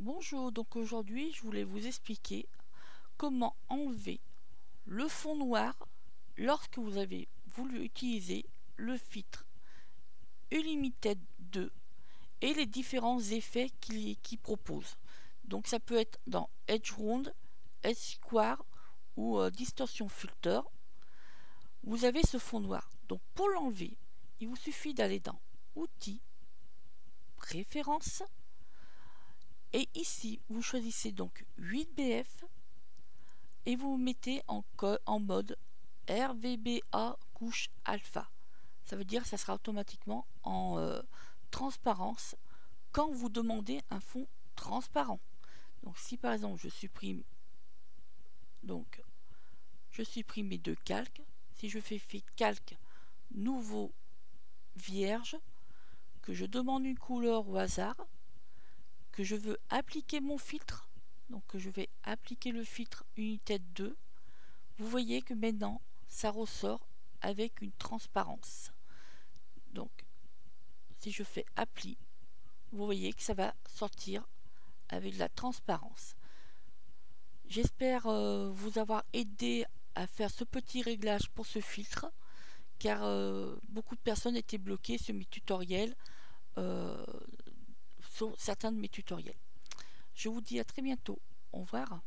Bonjour, donc aujourd'hui je voulais vous expliquer comment enlever le fond noir lorsque vous avez voulu utiliser le filtre Unlimited 2 et les différents effets qu'il propose. Donc ça peut être dans Edge Round, Edge Square ou euh, Distortion Filter. Vous avez ce fond noir. Donc pour l'enlever, il vous suffit d'aller dans Outils, Préférences, et ici, vous choisissez donc 8BF et vous mettez en, mode RVBA couche alpha. Ça veut dire que ça sera automatiquement en euh, transparence quand vous demandez un fond transparent. Donc si par exemple je supprime donc je supprime mes deux calques, si je fais calque nouveau vierge, que je demande une couleur au hasard, je veux appliquer mon filtre, donc je vais appliquer le filtre Unité 2, vous voyez que maintenant ça ressort avec une transparence. Donc si je fais appli, vous voyez que ça va sortir avec de la transparence. J'espère euh, vous avoir aidé à faire ce petit réglage pour ce filtre car euh, beaucoup de personnes étaient bloquées sur mes tutoriels euh, certains de mes tutoriels. Je vous dis à très bientôt. Au revoir.